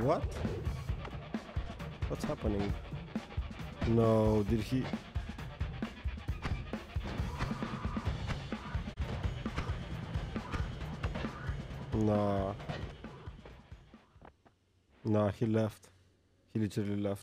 What? What's happening? No, did he... Nah. Nah, he left. He literally left.